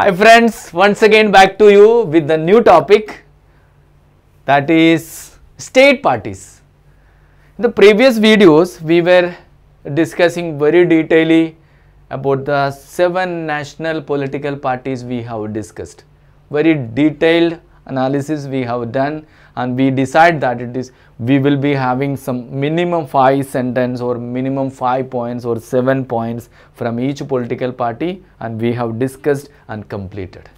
Hi friends, once again back to you with the new topic that is state parties. In the previous videos we were discussing very detailedly about the seven national political parties we have discussed. Very detailed analysis we have done and we decide that it is we will be having some minimum five sentence or minimum five points or seven points from each political party and we have discussed and completed.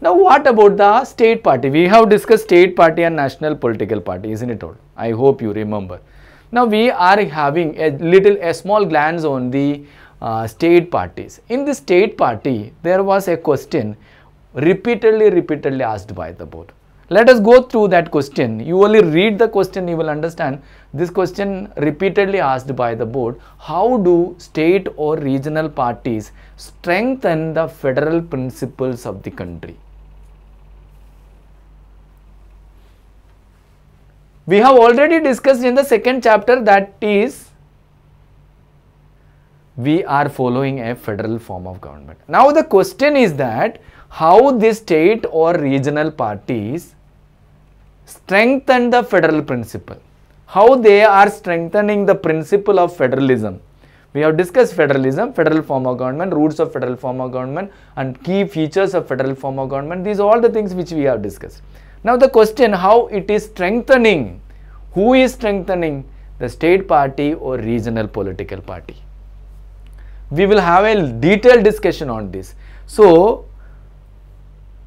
Now what about the state party? We have discussed state party and national political party, isn't it all? I hope you remember. Now we are having a little, a small glance on the uh, state parties. In the state party, there was a question repeatedly, repeatedly asked by the board. Let us go through that question. You only read the question, you will understand. This question repeatedly asked by the board. How do state or regional parties strengthen the federal principles of the country? We have already discussed in the second chapter that is we are following a federal form of government. Now the question is that how the state or regional parties strengthen the federal principle. How they are strengthening the principle of federalism. We have discussed federalism, federal form of government, roots of federal form of government and key features of federal form of government. These are all the things which we have discussed. Now the question how it is strengthening, who is strengthening the state party or regional political party. We will have a detailed discussion on this. So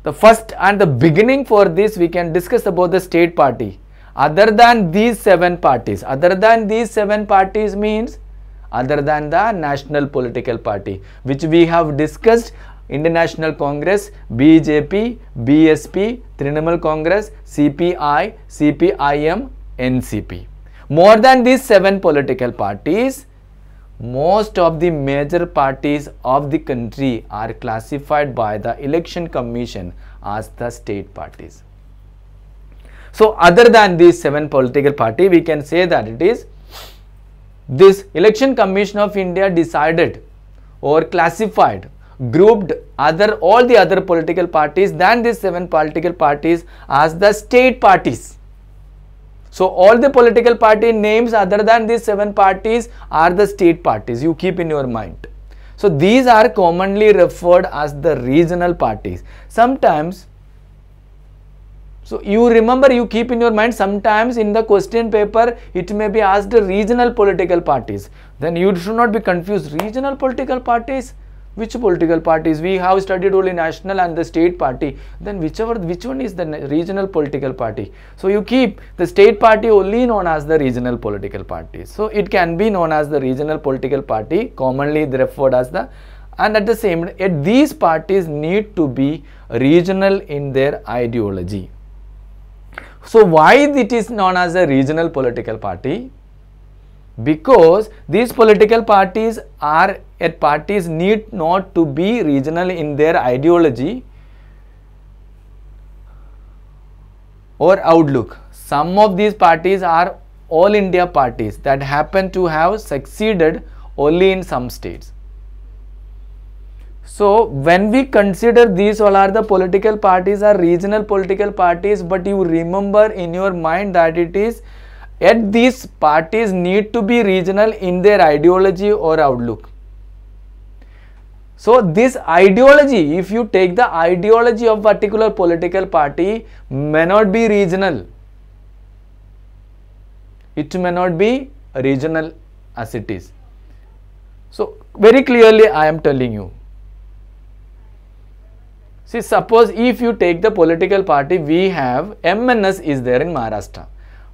the first and the beginning for this we can discuss about the state party. Other than these seven parties, other than these seven parties means other than the national political party which we have discussed Indian National Congress, BJP, BSP, Trinamool Congress, CPI, CPIM, NCP. More than these seven political parties, most of the major parties of the country are classified by the election commission as the state parties. So, other than these seven political party, we can say that it is this election commission of India decided or classified grouped other all the other political parties than these seven political parties as the state parties. So all the political party names other than these seven parties are the state parties you keep in your mind. So these are commonly referred as the regional parties. Sometimes so you remember you keep in your mind sometimes in the question paper it may be asked regional political parties. Then you should not be confused regional political parties which political parties? We have studied only national and the state party. Then whichever which one is the regional political party? So you keep the state party only known as the regional political party. So it can be known as the regional political party commonly referred as the and at the same yet these parties need to be regional in their ideology. So why it is known as a regional political party because these political parties are at parties need not to be regional in their ideology or outlook. Some of these parties are all India parties that happen to have succeeded only in some states. So, when we consider these all are the political parties are regional political parties, but you remember in your mind that it is Yet these parties need to be regional in their ideology or outlook. So this ideology, if you take the ideology of particular political party, may not be regional. It may not be regional as it is. So very clearly I am telling you. See suppose if you take the political party, we have MNS is there in Maharashtra.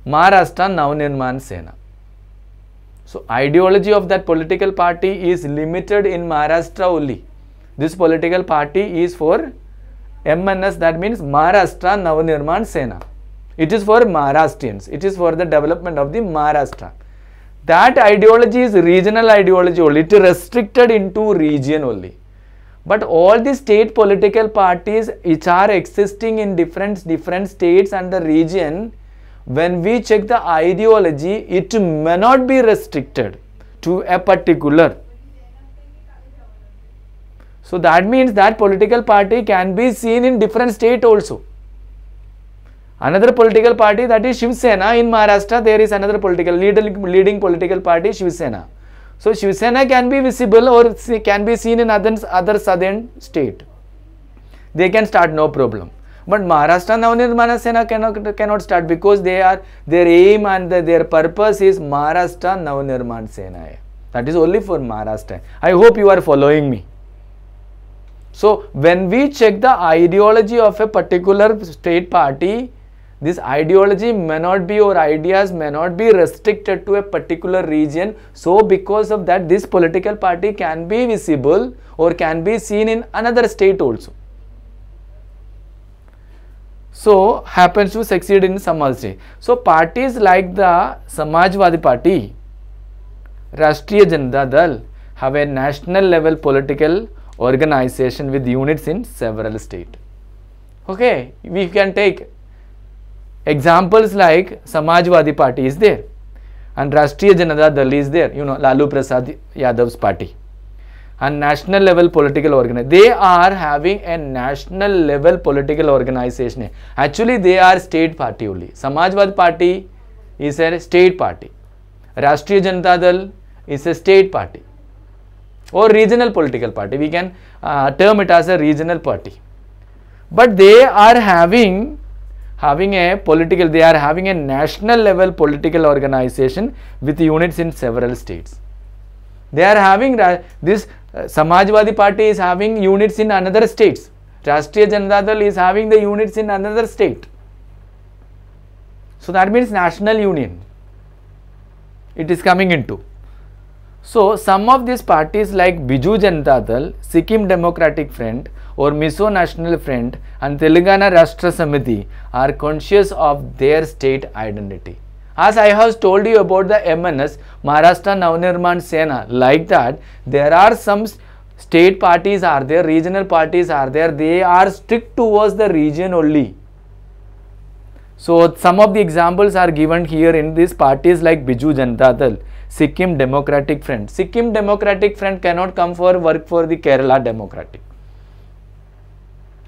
Maharashtra Navnirman Sena. So ideology of that political party is limited in Maharashtra only. This political party is for MNS that means Maharashtra Navnirman Sena. It is for Maharashtrians. It is for the development of the Maharashtra. That ideology is regional ideology only. It is restricted into region only. But all the state political parties which are existing in different different states and the region when we check the ideology, it may not be restricted to a particular. So that means that political party can be seen in different state also. Another political party that is Shiv Sena in Maharashtra, there is another political leading, leading political party Shiv Sena. So Shiv Sena can be visible or can be seen in other, other southern state. They can start no problem. But Maharashtra Navnirmana Sena cannot, cannot start because they are their aim and the- their purpose is Maharashtra Navnirman Sena. That is only for Maharashtra. I hope you are following me. So when we check the ideology of a particular state party, this ideology may not be or ideas may not be restricted to a particular region. So because of that, this political party can be visible or can be seen in another state also. So happens to succeed in other. So parties like the Samajwadi Party, Rashtriya Janata Dal have a national level political organization with units in several states. Okay, we can take examples like Samajwadi Party is there and Rashtriya Janata Dal is there, you know, Lalu Prasad Yadav's party and national level political organization. They are having a national level political organization. Actually, they are state party only. Samajwadi Party is a state party. Rashtriya Janata Dal is a state party or regional political party. We can uh, term it as a regional party. But they are having having a political, they are having a national level political organization with units in several states. They are having this Samajwadi Party is having units in another states. Rashtriya Janata Dal is having the units in another state. So that means national union. It is coming into. So some of these parties like Biju Janata Dal, Sikkim Democratic Front or Mizo National Front and Telangana Rashtra Samiti are conscious of their state identity. As I have told you about the MNS, Maharashtra Navnirman Sena, like that, there are some state parties are there, regional parties are there, they are strict towards the region only. So some of the examples are given here in these parties like Biju Janata Dal, Sikkim Democratic Front. Sikkim Democratic Front cannot come for work for the Kerala Democratic.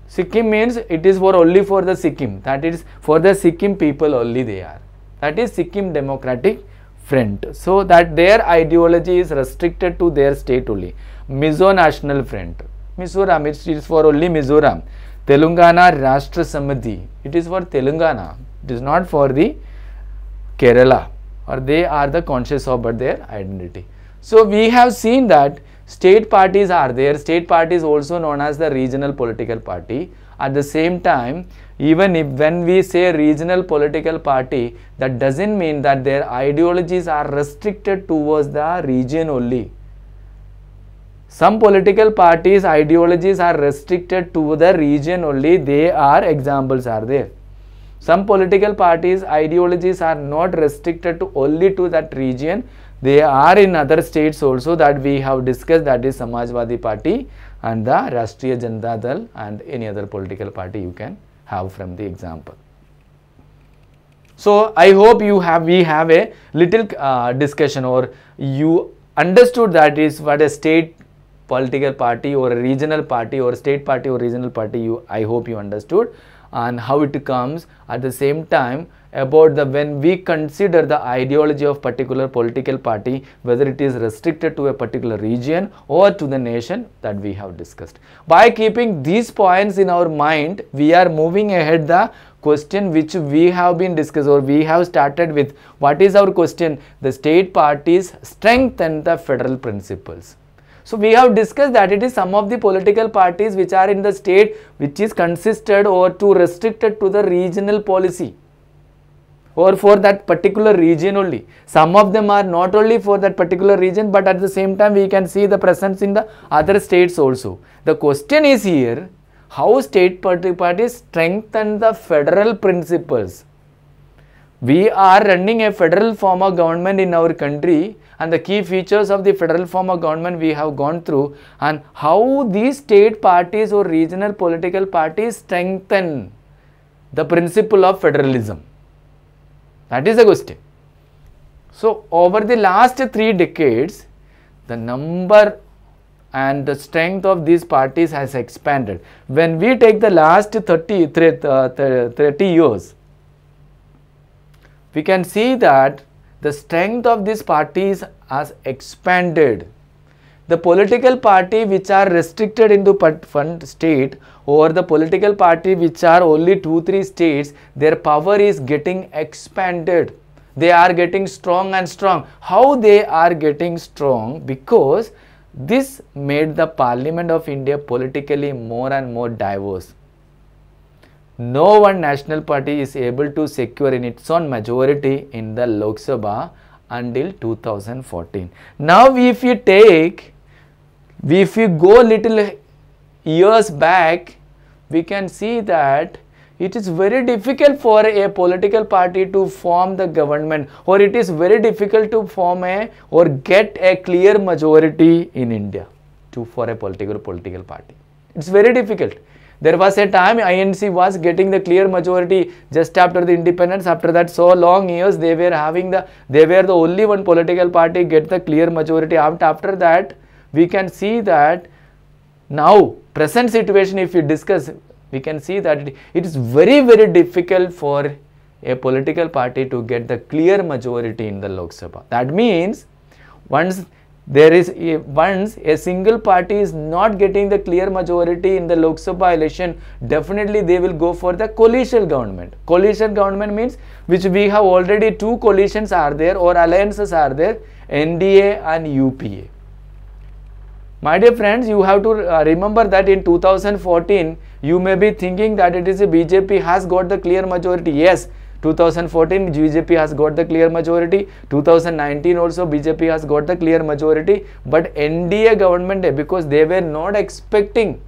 Sikkim means it is for only for the Sikkim. That is for the Sikkim people only they are. That is Sikkim Democratic Front. So that their ideology is restricted to their state only. Mizo National Front. Mizoram, it is for only Mizoram. Telangana Rashtra Samiti. It is for Telangana. It is not for the Kerala or they are the conscious about their identity. So we have seen that state parties are there. State parties also known as the regional political party. At the same time, even if when we say regional political party, that doesn't mean that their ideologies are restricted towards the region only. Some political parties ideologies are restricted to the region only. They are examples are there. Some political parties ideologies are not restricted to only to that region. They are in other states also that we have discussed that is Samajwadi Party and the Rashtriya Janata Dal and any other political party you can have from the example. So I hope you have we have a little uh, discussion or you understood that is what a state political party or a regional party or state party or regional party you I hope you understood and how it comes at the same time about the when we consider the ideology of particular political party whether it is restricted to a particular region or to the nation that we have discussed. By keeping these points in our mind we are moving ahead the question which we have been discussed or we have started with. What is our question? The state parties strengthen the federal principles. So we have discussed that it is some of the political parties which are in the state which is consisted or to restricted to the regional policy or for that particular region only. Some of them are not only for that particular region but at the same time we can see the presence in the other states also. The question is here how state parties strengthen the federal principles. We are running a federal form of government in our country and the key features of the federal form of government we have gone through and how these state parties or regional political parties strengthen the principle of federalism. That is the question. So, over the last three decades, the number and the strength of these parties has expanded. When we take the last 30, 30 years, we can see that the strength of these parties has expanded. The political party which are restricted into one state or the political party which are only 2-3 states, their power is getting expanded. They are getting strong and strong. How they are getting strong? Because this made the Parliament of India politically more and more diverse no one national party is able to secure in its own majority in the Lok Sabha until 2014. Now if you take, if you go little years back, we can see that it is very difficult for a political party to form the government or it is very difficult to form a or get a clear majority in India to for a political political party. It's very difficult there was a time INC was getting the clear majority just after the independence. After that, so long years they were having the, they were the only one political party get the clear majority. After, after that, we can see that now present situation if we discuss, we can see that it is very, very difficult for a political party to get the clear majority in the Lok Sabha. That means once there is a, once a single party is not getting the clear majority in the Lok Sabha election, definitely they will go for the coalition government. Coalition government means which we have already two coalitions are there or alliances are there, NDA and UPA. My dear friends, you have to uh, remember that in 2014, you may be thinking that it is a BJP has got the clear majority. Yes, 2014 BJP has got the clear majority. 2019 also BJP has got the clear majority. But NDA government because they were not expecting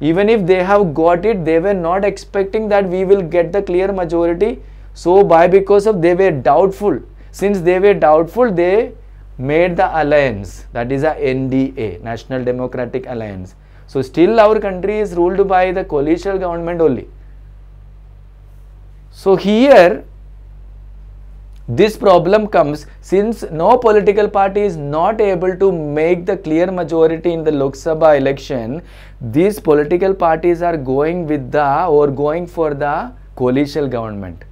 even if they have got it they were not expecting that we will get the clear majority. So by because of they were doubtful since they were doubtful they made the alliance that is a NDA National Democratic Alliance. So still our country is ruled by the coalition government only. So here this problem comes since no political party is not able to make the clear majority in the Lok Sabha election, these political parties are going with the or going for the coalition government.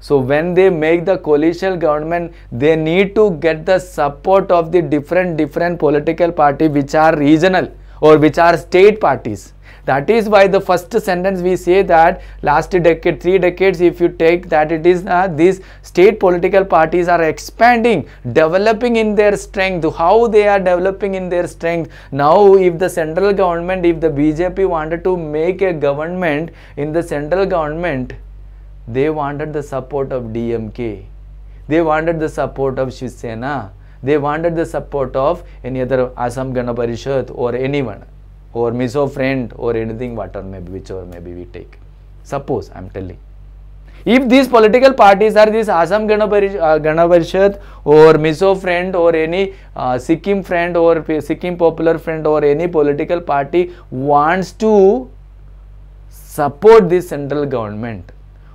So when they make the coalition government, they need to get the support of the different different political party which are regional or which are state parties. That is why the first sentence we say that last decade, three decades, if you take that it is uh, these state political parties are expanding, developing in their strength, how they are developing in their strength. Now, if the central government, if the BJP wanted to make a government in the central government, they wanted the support of DMK. They wanted the support of Shiv. They wanted the support of any other Assam Gana Parishad or anyone or Mizo friend or anything whatever maybe whichever maybe we take suppose i'm telling if these political parties are this Assam Gana Parishad or Mizo friend or any uh, Sikkim friend or Sikkim popular friend or any political party wants to support this central government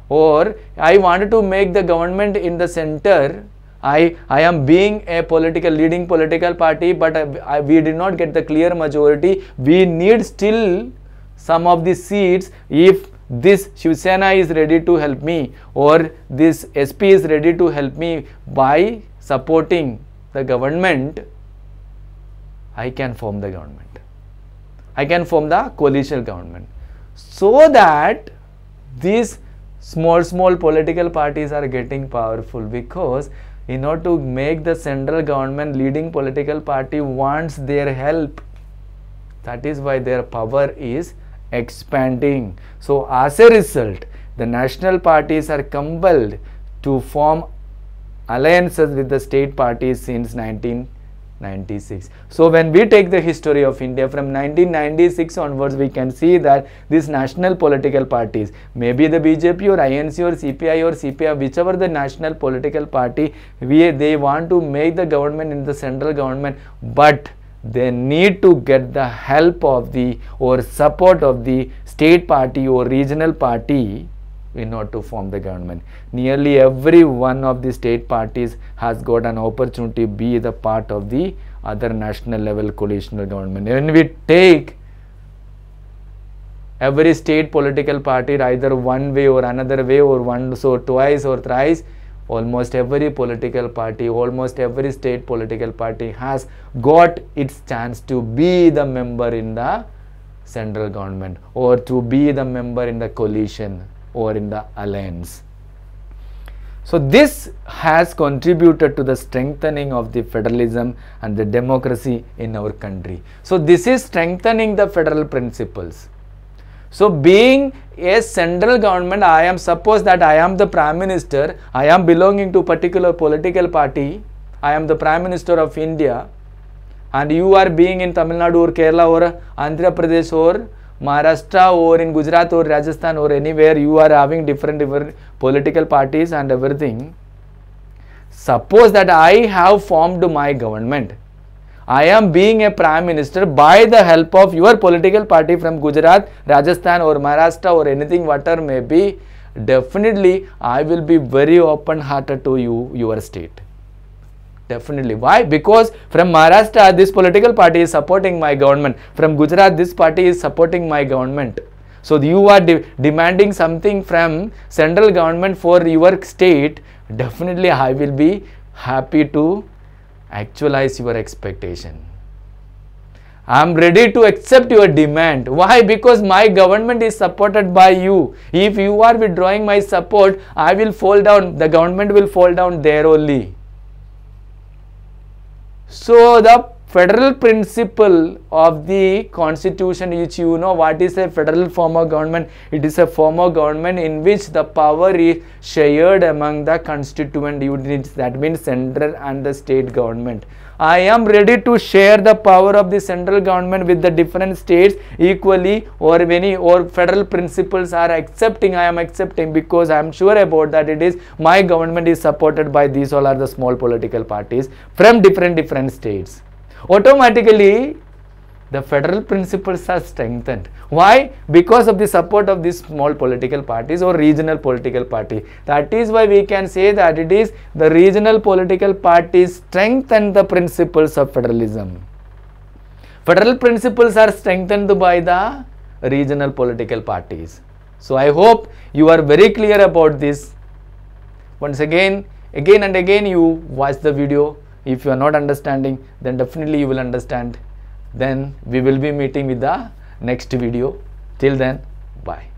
or I wanted to make the government in the center I, I am being a political leading political party but I, I, we did not get the clear majority. We need still some of the seats if this Shiv Sena is ready to help me or this SP is ready to help me by supporting the government, I can form the government. I can form the coalition government. So that these small small political parties are getting powerful because in order to make the central government leading political party wants their help that is why their power is expanding. So as a result the national parties are compelled to form alliances with the state parties since 19 96. So when we take the history of India from 1996 onwards, we can see that these national political parties, maybe the BJP or INC or CPI or CPI, whichever the national political party, we, they want to make the government in the central government, but they need to get the help of the or support of the state party or regional party in order to form the government. Nearly every one of the state parties has got an opportunity to be the part of the other national level coalitional government. When we take every state political party either one way or another way or once or twice or thrice almost every political party almost every state political party has got its chance to be the member in the central government or to be the member in the coalition or in the alliance. So this has contributed to the strengthening of the federalism and the democracy in our country. So this is strengthening the federal principles. So being a central government, I am suppose that I am the prime minister, I am belonging to particular political party, I am the prime minister of India and you are being in Tamil Nadu or Kerala or Andhra Pradesh or Maharashtra or in Gujarat or Rajasthan or anywhere you are having different different political parties and everything. Suppose that I have formed my government I am being a prime minister by the help of your political party from Gujarat, Rajasthan or Maharashtra or anything whatever may be, definitely I will be very open hearted to you, your state. Definitely. Why? Because from Maharashtra, this political party is supporting my government. From Gujarat, this party is supporting my government. So you are de demanding something from central government for your state. Definitely, I will be happy to actualize your expectation. I am ready to accept your demand. Why? Because my government is supported by you. If you are withdrawing my support, I will fall down. The government will fall down there only. So, the federal principle of the constitution which you know what is a federal form of government? It is a form of government in which the power is shared among the constituent units that means central and the state government I am ready to share the power of the central government with the different states equally or many or federal principles are accepting I am accepting because I am sure about that it is my government is supported by these all are the small political parties from different different states. Automatically the federal principles are strengthened. Why? Because of the support of these small political parties or regional political party. That is why we can say that it is the regional political parties strengthen the principles of federalism. Federal principles are strengthened by the regional political parties. So I hope you are very clear about this. Once again, again and again you watch the video if you are not understanding then definitely you will understand then we will be meeting with the next video. Till then bye